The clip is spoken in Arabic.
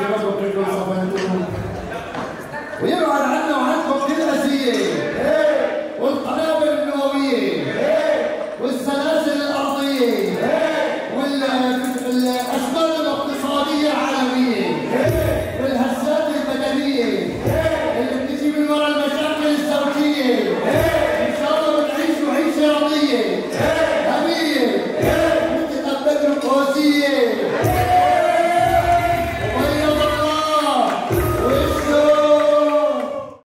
سيبك وكل صفاتكم ويبعد عنا وعنكم كل أذية